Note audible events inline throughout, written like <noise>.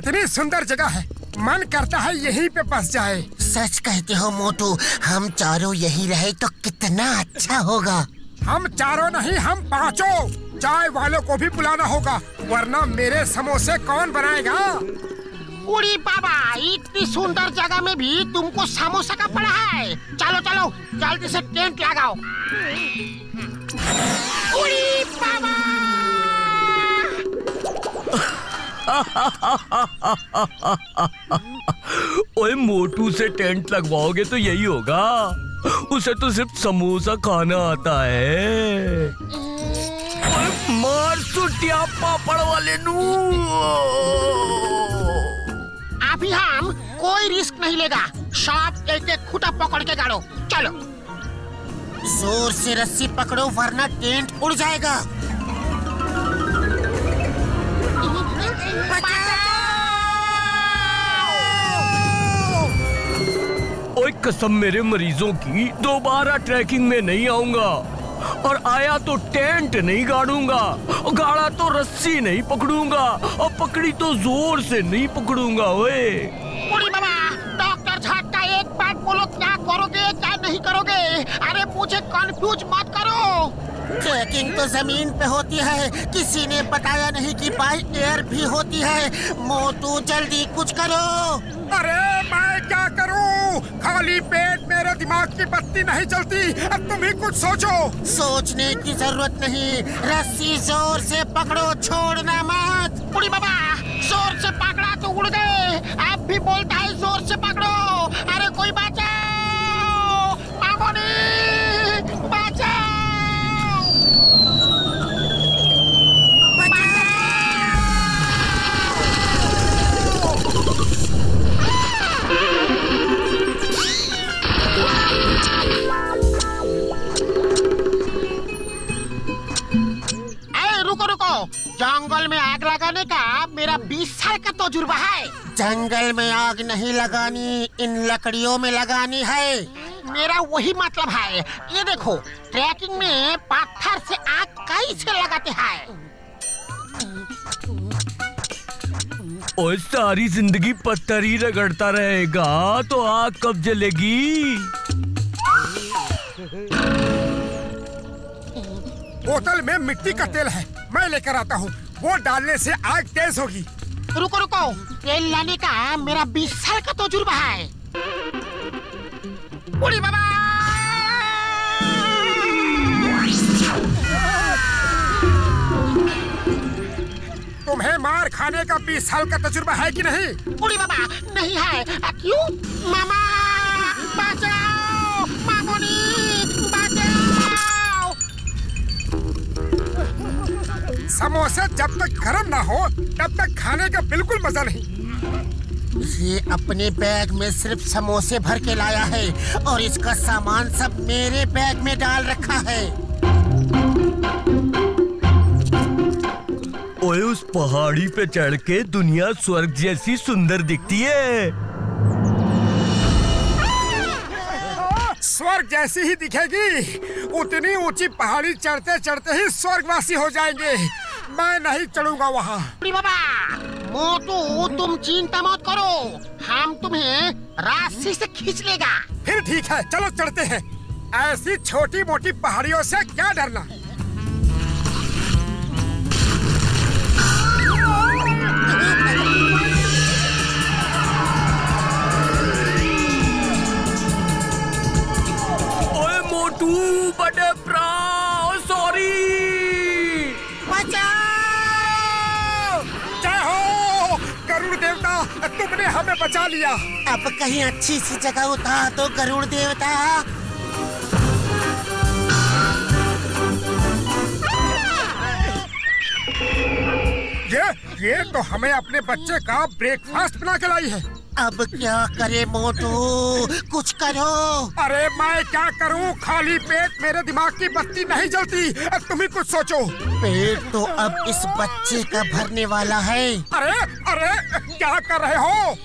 कितनी सुंदर जगह है। मन करता है यहीं पे बस जाए। सच कहते हो मोटू हम चारों यही रहे तो कितना अच्छा होगा। हम चारों नहीं हम पाँचों। चाय वालों को भी बुलाना होगा वरना मेरे समोसे कौन बनाएगा? उड़ी बाबा इतनी सुंदर जगह में भी तुमको समोसा का पड़ा है? चलो चलो जल्दी से टेंट लगाओ। उड़ी बाबा! ओए मोटू से टेंट लगवाओगे तो यही होगा। उसे तो सिर्फ़ समोसा खाना आता है। ओए मार सुटिया पापड़ वाले नू। अभी हम कोई रिस्क नहीं लेगा। एक एक खुटा पकड़ के गाड़ो। चलो। ज़ोर से रस्सी पकड़ो वरना टेंट उड़ जाएगा। ओए कसम मेरे मरीजों की, दोबारा ट्रैकिंग में नहीं आऊँगा। और आया तो टेंट नहीं गाड़ूँगा, गाड़ा तो रस्सी नहीं पकड़ूँगा, और पकड़ी तो ज़ोर से नहीं पकड़ूँगा, ओए। डॉक्टर झटका एक बात बोलो, क्या करोगे, क्या नहीं करोगे? अरे मुझे कंफ्यूज मत करो। ट्रैकिंग तो ज़मीन पे होती है। किसी ने बताया नहीं कि बाई एयर भी होती है। मोटू जल्दी कुछ करो। अरे मैं क्या करूँ? खाली पेट मेरे दिमाग की बत्ती नहीं चलती। अब तुम ही कुछ सोचो। सोचने की ज़रूरत नहीं। रस्सी ज़ोर से पकड़ो छोड़ना मत। उड़ी बाबा ज़ोर से पकड़ा तो उड़ गए। आप भी बोलता है ज़ोर से पकड़ो। अरे कोई बचाओ। मामोनी! तजुर्बा है जंगल में आग नहीं लगानी इन लकड़ियों में लगानी है। मेरा वही मतलब है। ये देखो ट्रैकिंग में पत्थर से आग कैसे लगाते हैं? ओए सारी ज़िंदगी पत्थर ही रगड़ता रहेगा तो आग कब जलेगी? बोतल में मिट्टी का तेल है। मैं लेकर आता हूँ। वो डालने से आग तेज होगी। रुको रुको। तेल लाने का मेरा 20 साल का तजुर्बा है। उड़ी बाबा! तुम्हें मार खाने का बीस साल का तजुर्बा है कि नहीं? उड़ी बाबा नहीं है। क्यों? मामा समोसा जब तक गर्म ना हो तब तक खाने का बिल्कुल मज़ा नहीं। ये अपने बैग में सिर्फ़ समोसे भर के लाया है और इसका सामान सब मेरे बैग में डाल रखा है। ओए उस पहाड़ी पे चढ़ के दुनिया स्वर्ग जैसी सुंदर दिखती है। स्वर्ग जैसी ही दिखेगी। उतनी ऊँची पहाड़ी चढ़ते चढ़ते ही स्वर्गवासी हो जाएँगे। मैं नहीं चढ़ूँगा वहाँ। बाबा मोटू तुम चिंता मत करो। हम तुम्हें राशि से खींच लेगा। फिर ठीक है चलो चढ़ते हैं। ऐसी छोटी मोटी पहाड़ियों से क्या डरना? ओए मोटू बड़े बचा लिया। अब कहीं अच्छी सी जगह उतार तो गरुड़ देवता। ये ये तो हमें अपने बच्चे का ब्रेकफास्ट बना के लाई है। अब क्या करे मोटू? कुछ करो। अरे मैं क्या करूँ? खाली पेट मेरे दिमाग की बत्ती नहीं जलती। अब तुम ही कुछ सोचो। पेट तो अब इस बच्चे का भरने वाला है। अरे अरे क्या कर रहे हो?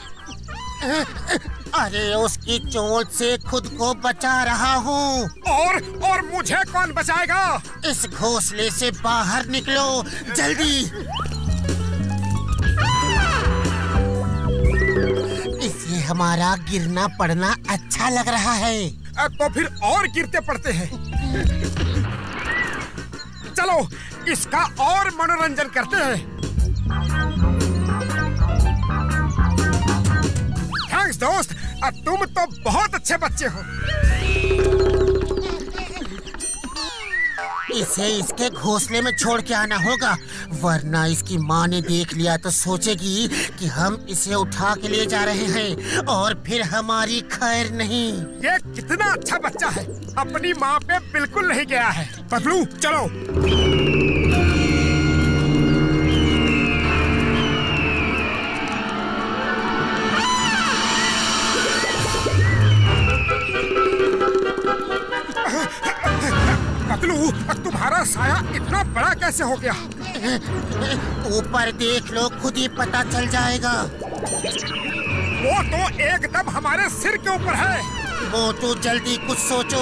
अरे उसकी चोट से खुद को बचा रहा हूँ। और और मुझे कौन बचाएगा? इस घोंसले से बाहर निकलो जल्दी। इसे हमारा गिरना पड़ना अच्छा लग रहा है। तो फिर और गिरते पड़ते हैं। चलो इसका और मनोरंजन करते हैं। दोस्त अ, तुम तो बहुत अच्छे बच्चे हो। इसे इसके घोंसले में छोड़ के आना होगा वरना इसकी माँ ने देख लिया तो सोचेगी कि हम इसे उठा के ले जा रहे हैं और फिर हमारी खैर नहीं। ये कितना अच्छा बच्चा है। अपनी माँ पे बिल्कुल नहीं गया है। पतलू चलो। कैसे हो गया? ऊपर देख लो खुद ही पता चल जाएगा। वो तो एकदम हमारे सिर के ऊपर है। वो तो जल्दी कुछ सोचो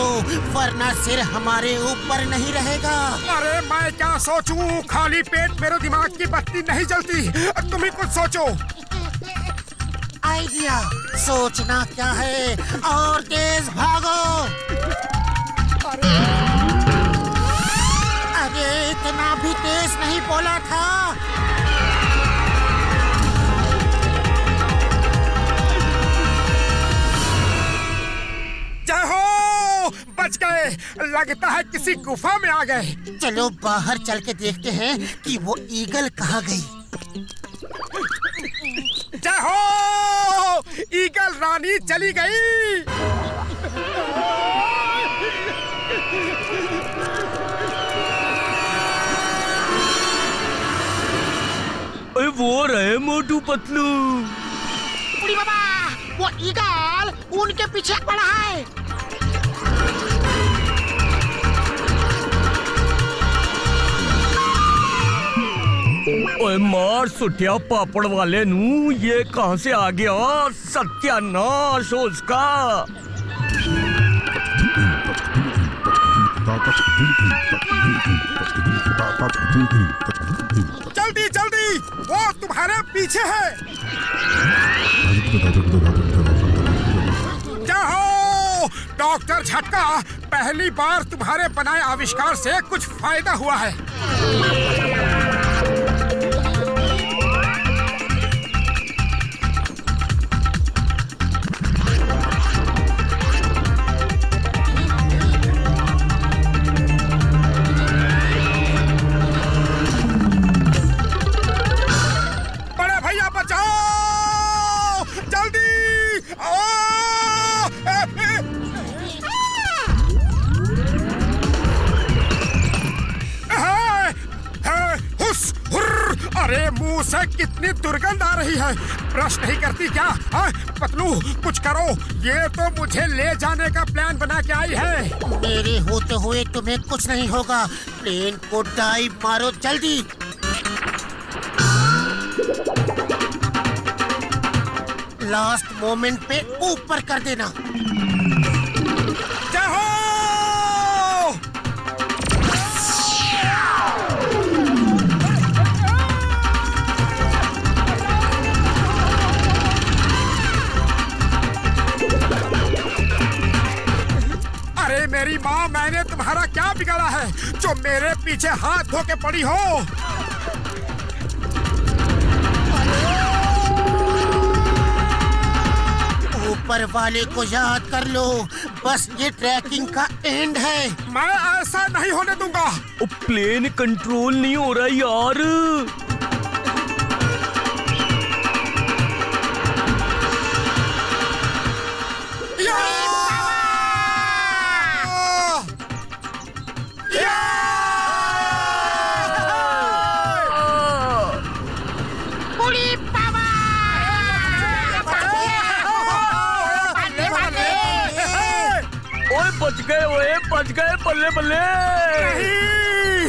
वरना सिर हमारे ऊपर नहीं रहेगा। अरे मैं क्या सोचूं? खाली पेट मेरे दिमाग की बत्ती नहीं जलती। तुम ही कुछ सोचो। आइडिया सोचना क्या है? और तेज भागो। इतना भी तेज नहीं बोला था। जय हो! बच गए। लगता है किसी गुफा में आ गए। चलो बाहर चल के देखते हैं कि वो ईगल कहाँ गई। जय हो! ईगल रानी चली गई। वो रहे मोटू पतलू। बाबा वो ईगल उनके पीछे पड़ा है। ओए मार सुटिया पापड़ वाले नू ये कहाँ से आ गया? सत्यानाश उसका। जल्दी जल्दी! वो तुम्हारे पीछे है। डॉक्टर झटका, पहली बार तुम्हारे बनाए आविष्कार से कुछ फ़ायदा हुआ है। अरे कितनी दुर्गंध आ रही है। ब्रश नहीं करती क्या? हाँ? पतलू, कुछ करो। ये तो मुझे ले जाने का प्लान बना के आई है। मेरे होते हुए तुम्हें कुछ नहीं होगा। प्लेन को डाइव मारो जल्दी। लास्ट मोमेंट पे ऊपर कर देना। माँ मैंने तुम्हारा क्या बिगाड़ा है? जो मेरे पीछे हाथ धो के पड़ी हो। ऊपर वाले को याद कर लो। बस ये ट्रैकिंग का एंड है। मैं ऐसा नहीं होने दूँगा। प्लेन कंट्रोल नहीं हो रहा यार। बच गए ओए बच गए बल्ले बल्ले। नहीं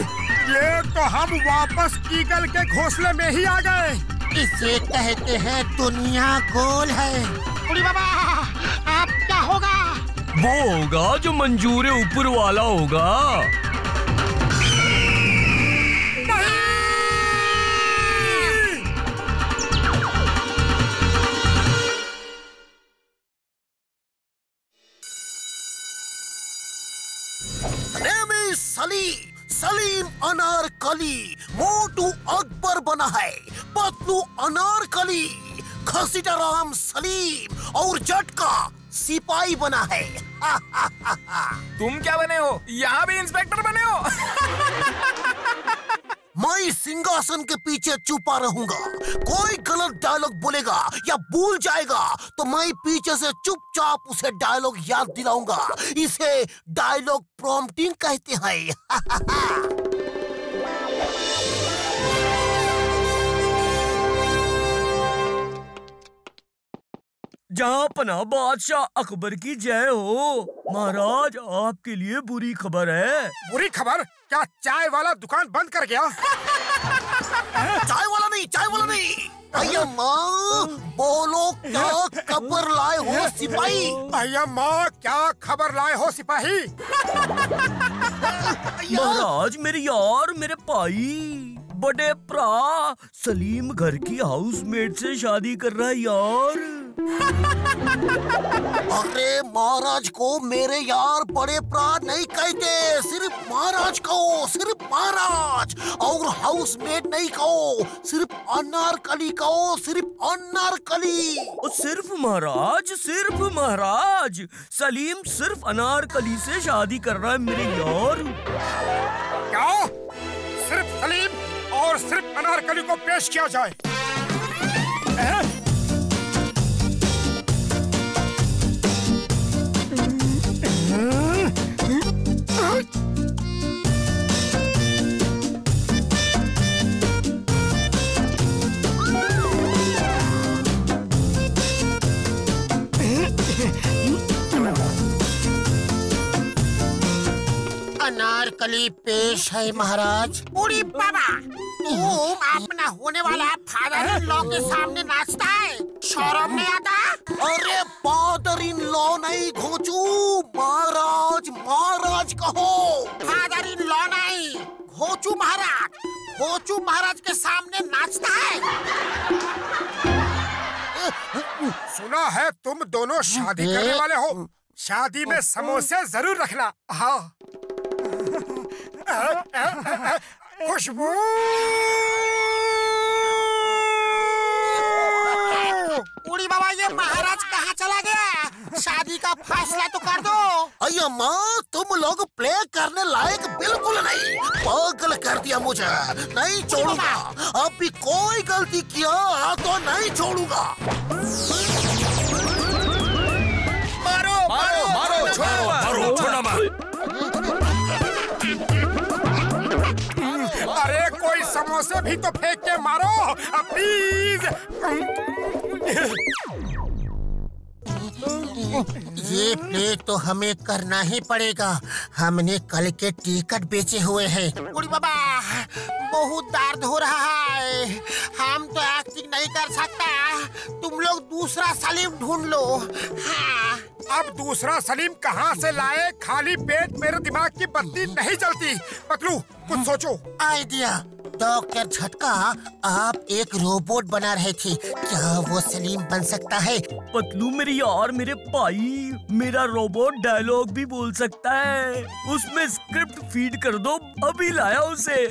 ये तो हम वापस कीगल के घोंसले में ही आ गए। इसे कहते हैं दुनिया गोल है। उड़ी बाबा आप क्या होगा? वो होगा जो मंजूर ऊपर वाला होगा। अनारकली सलीम अनारकली मोटू अकबर बना है, पतलू अनारकली खसीटा राम सलीम और जटका सिपाही बना है। <laughs> तुम क्या बने हो? यहाँ भी इंस्पेक्टर बने हो? <laughs> मैं सिंहासन के पीछे छुपा रहूँगा। कोई गलत डायलॉग बोलेगा या भूल जाएगा तो मैं पीछे से चुपचाप उसे डायलॉग याद दिलाऊँगा। इसे डायलॉग प्रॉम्प्टिंग कहते हैं। <laughs> जहाँ पना बादशाह अकबर की जय हो। महाराज आपके लिए बुरी खबर है। बुरी खबर? क्या चाय वाला दुकान बंद कर गया? चाय वाला नहीं चाय वाला नहीं। भैया माँ बोलो क्या खबर लाए हो सिपाही? भैया माँ क्या खबर लाए हो सिपाही? महाराज मेरे यार मेरे भाई। बड़े भरा सलीम घर की हाउसमेट से शादी कर रहा है यार। <laughs> अरे महाराज को मेरे यार बड़े प्रा नहीं कहते सिर्फ़ महाराज कहो सिर्फ़ महाराज। और हाउसमेट नहीं कहो सिर्फ़ अनारकली कहो सिर्फ़ अनारकली। सिर्फ़ महाराज सिर्फ़ महाराज। सलीम सिर्फ़ अनारकली से शादी कर रहा है मेरे यार। क्या? सिर्फ़ सलीम? और सिर्फ़ अनारकली को पेश किया जाए। अनारकली पेश है महाराज। उड़ी बाबा तुम अपना होने वाला फादर इन लॉ के सामने नाचता है। शौरभ नहीं आता? अरे फादर इन लॉ नहीं घोचू महाराज महाराज कहो। फादर इन लॉ नहीं। घोचू महाराज घोचू महाराज के सामने नाचता है। सुना है तुम दोनों शादी करने वाले हो। शादी में समोसे ज़रूर रखना। हाँ। खुशबू उड़ी बाबा ये महाराज कहाँ चला गया? शादी का फैसला तो कर दो। अయ్యా माँ तुम लोग प्ले करने लायक बिल्कुल नहीं। पागल कर दिया मुझे। नहीं छोड़ूँगा। अब भी कोई गलती किया तो नहीं छोड़ूँगा। मारो मारो मारो छोड़ो मारो छोड़ो मत समोसे भी तो फेंक के मारो प्लीज़ ये प्ले तो हमें करना ही पड़ेगा। हमने कल के टिकट बेचे हुए हैं। बाबा बहुत दर्द हो रहा है। हम तो लोग दूसरा सलीम ढूंढ लो। हाँ। अब दूसरा सलीम कहाँ से लाए? खाली पेट मेरे दिमाग की बत्ती नहीं जलती। पतलू कुछ सोचो। आइडिया। डॉक्टर झटका आप एक रोबोट बना रहे थे। क्या वो सलीम बन सकता है? पतलू मेरे यार मेरे भाई मेरा रोबोट डायलॉग भी बोल सकता है। उसमें स्क्रिप्ट फ़ीड कर दो अभी लाया उसे।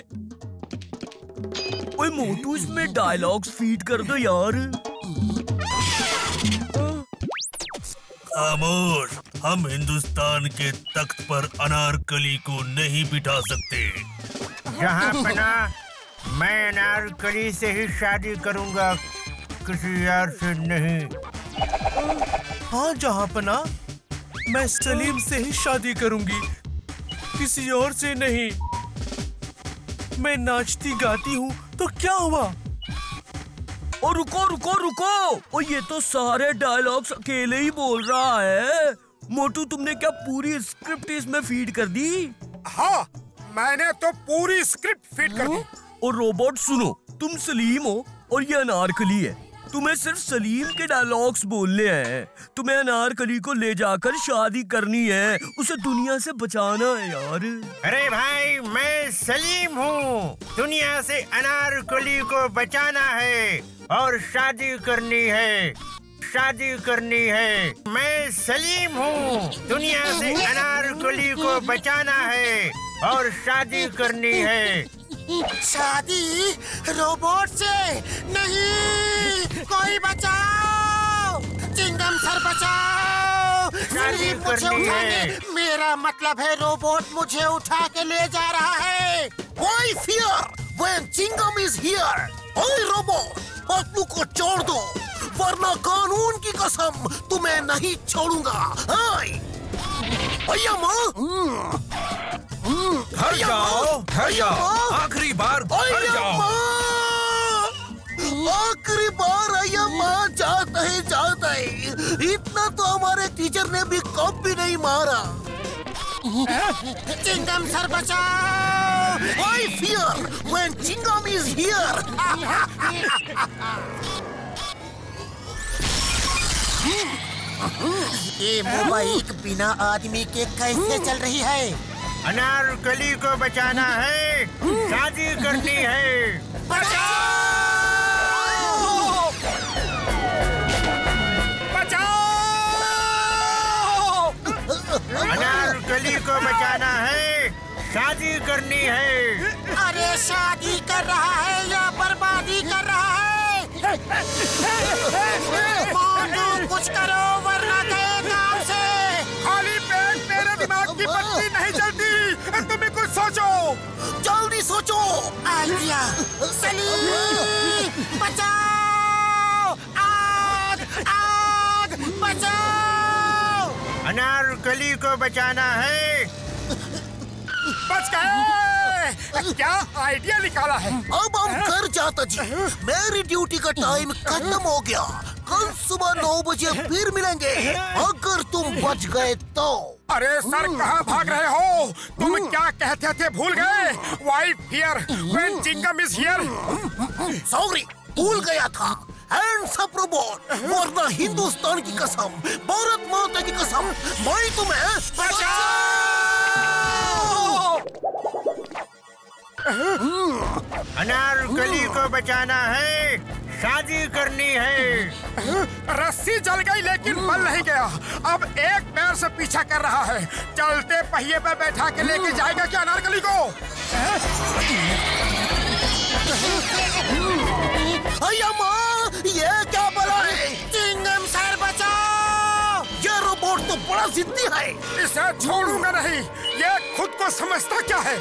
ओए मोटू इसमें डायलॉग्स फ़ीड कर दो यार। खामोश हम हिंदुस्तान के तख्त पर अनारकली को नहीं बिठा सकते। जहाँ पना मैं अनारकली से ही शादी करूँगा किसी यार से नहीं। हाँ जहाँ पना मैं सलीम से ही शादी करूँगी किसी और से नहीं। मैं नाचती गाती हूँ तो क्या हुआ? और रुको रुको रुको। और ये तो सारे डायलॉग्स अकेले ही बोल रहा है। मोटू तुमने क्या पूरी स्क्रिप्ट इसमें फ़ीड कर दी? हाँ मैंने तो पूरी स्क्रिप्ट फ़ीड कर दी। और रोबोट सुनो। तुम सलीम हो और ये अनारकली है। तुम्हें सिर्फ़ सलीम के डायलॉग्स बोलने हैं। तुम्हें अनारकली को ले जाकर शादी करनी है। उसे दुनिया से बचाना है यार। अरे भाई, मैं सलीम हूँ। दुनिया से अनारकली को बचाना है और शादी करनी है। शादी करनी है। मैं सलीम हूँ। दुनिया से अनारकली को बचाना है और शादी करनी है। शादी रोबोट से नहीं। कोई बचाओ। चिंगम सर बचाओ। शादी मुझे उठाने। मेरा मतलब है रोबोट मुझे उठा के ले जा रहा है। Why fear when Chingum is here? ओए रोबोट पतलू को छोड़ दो वरना कानून की कसम तुम्हें नहीं छोड़ूँगा। हाय भैया माँ घर जाओ घर जाओ आखिरी बार घर जाओ। आखिरी बार अय्या माँ जाता है जाता है। इतना तो हमारे टीचर ने भी कब भी नहीं मारा। चिंगम सर बचाओ। I fear when Chingum is here ये मोबाइल बिना आदमी के कैसे चल रही है? अनारकली को बचाना है शादी करनी है। बचाओ! बचाओ अनारकली को बचाना है शादी करनी है। अरे शादी कर रहा है या बर्बादी कर रहा है? मोटू कुछ करो वरना गए काम से। खाली पेट मेरे दिमाग की बत्ती नहीं चलती तुम भी कुछ सोचो। जल्दी सोचो। आइडिया सलीम बचाओ। आग आग बचाओ। अनारकली को बचाना है। बच गए। क्या आइडिया निकाला है? अब हम घर जाता जी। मेरी ड्यूटी का टाइम खत्म हो गया। कल सुबह नौ बजे फिर मिलेंगे। अगर तुम बच गए तो। अरे सर कहाँ भाग रहे हो? तुम क्या कहते थे भूल गए? Why fear when Chingum is here sorry भूल गया था। हैंड्स अप रोबोट वरना हिंदुस्तान की कसम भारत माता की कसम मैं तुम्हें अनारकली को बचाना है शादी करनी है। रस्सी जल गई लेकिन बल नहीं गया। अब एक पैर से पीछा कर रहा है। चलते पहिए पे बैठा के लेके जाएगा क्या अनारकली को? ये क्या बला है? चिंगम सर बचाओ। ये रोबोट तो बड़ा जिद्दी है। इसे छोड़ूँगा नहीं। ये खुद को समझता क्या है?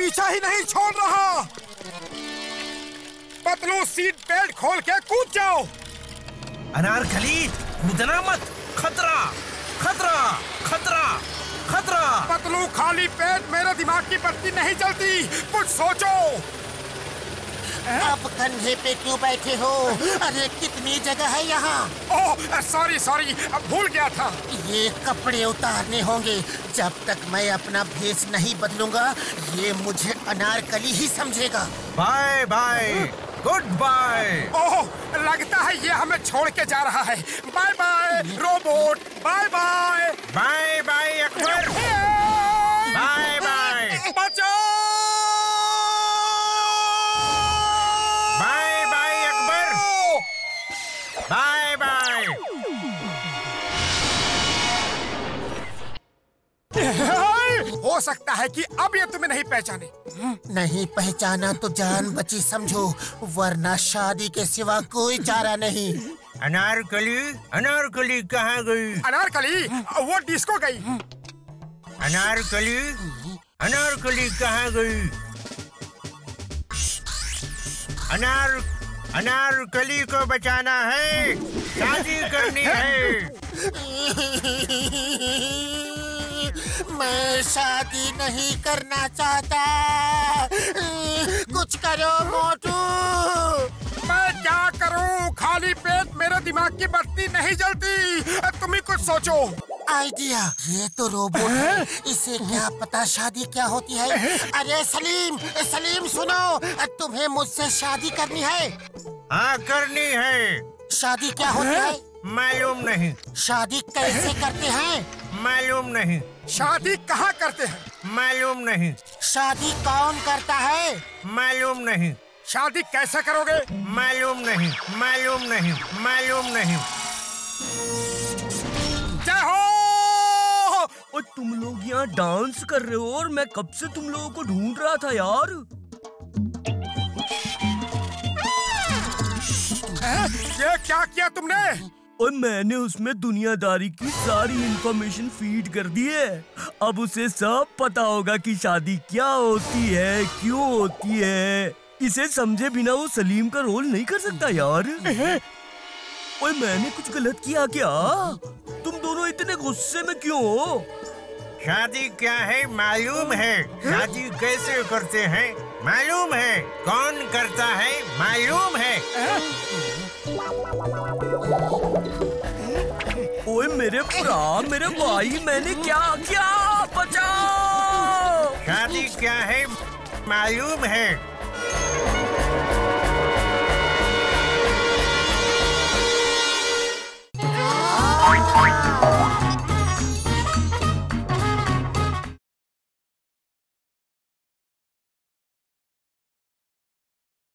पीछा ही नहीं छोड़ रहा। पतलू सीट बेल्ट खोल के कूद जाओ। अनारकली कूदना मत। खतरा खतरा खतरा खतरा। पतलू खाली पेट मेरे दिमाग की पत्ती नहीं चलती कुछ सोचो। अब कंधे पे क्यों बैठे हो? अरे कितनी जगह है यहाँ? ओह सॉरी सॉरी भूल गया था। ये कपड़े उतारने होंगे। जब तक मैं अपना भेष नहीं बदलूँगा ये मुझे अनारकली ही समझेगा। Bye bye. Good bye. ओह लगता है ये हमें छोड़ के जा रहा है। Bye bye. Robot bye bye. Bye bye Akbar. हो सकता है कि अब ये तुम्हें नहीं पहचाने। नहीं पहचाना तो जान बची समझो वरना शादी के सिवा कोई चारा नहीं। अनारकली अनारकली कहाँ गई? अनारकली? वो डिस्को गई। अनारकली अनारकली कहाँ गई? अनार अनारकली को बचाना है शादी करनी है। <laughs> मैं शादी नहीं करना चाहता। कुछ करो मोटू। मैं क्या करूँ? खाली पेट मेरे दिमाग की बत्ती नहीं जलती। तुम ही कुछ सोचो। आइडिया ये तो रोबोट है। इसे क्या पता शादी क्या होती है? अरे सलीम सलीम सुनो। तुम्हें मुझसे शादी करनी है। हाँ करनी है। शादी क्या होती है? मालूम नहीं। शादी कैसे करते हैं? मालूम नहीं। शादी कहाँ करते हैं? मालूम नहीं। शादी कौन करता है? मालूम नहीं। शादी कैसे करोगे? मालूम नहीं। मालूम नहीं। मालूम नहीं। जय हो! और तुम लोग यहाँ डांस कर रहे हो और मैं कब से तुम लोगों को ढूंढ रहा था यार? हैं? ये क्या किया तुमने? और मैंने उसमें दुनियादारी की सारी इंफॉर्मेशन फ़ीड कर दी है। अब उसे सब पता होगा कि शादी क्या होती है, क्यों होती है। इसे समझे बिना वो सलीम का रोल नहीं कर सकता यार। ओए, मैंने कुछ गलत किया क्या? तुम दोनों इतने गुस्से में क्यों हो? शादी क्या है, मालूम है। शादी कैसे करते हैं, मालूम है। कौन करता है, मालूम है। मेरे प्राण मेरे भाई मैंने क्या क्या? बचाओ! शादी क्या है? मालूम है। आ,